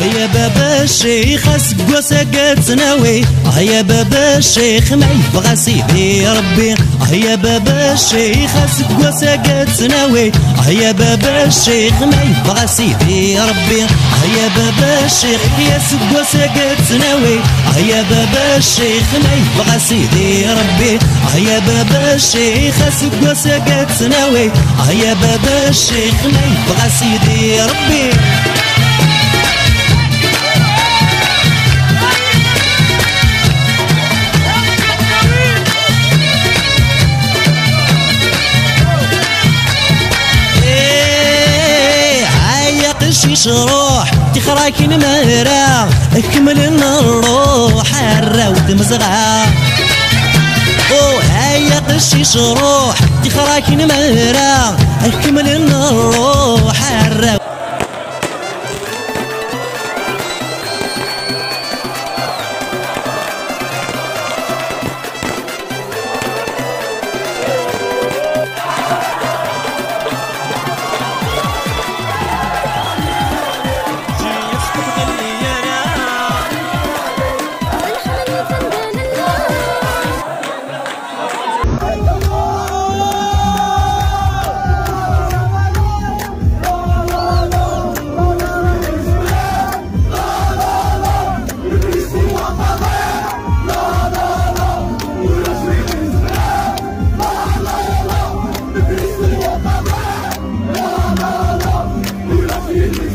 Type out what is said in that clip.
هيا بابا الشيخ اسقوا سقت ناوي هيا بابا الشيخ ما يبغى سيدي ربي. هيا بابا الشيخ اسقوا سقت ناوي هيا بابا الشيخ ما يبغى سيدي ربي. هيا بابا الشيخ يا سقوا سقت ناوي هيا بابا الشيخ ما يبغى سيدي ربي. هيا بابا الشيخ اسقوا سقت ناوي هيا بابا الشيخ ما يبغى سيدي ربي. قشيش روح تخراك المهرة اكمل الروح الروت مزغة أو هيا قشيش روح تخراك المهرة اكمل الروت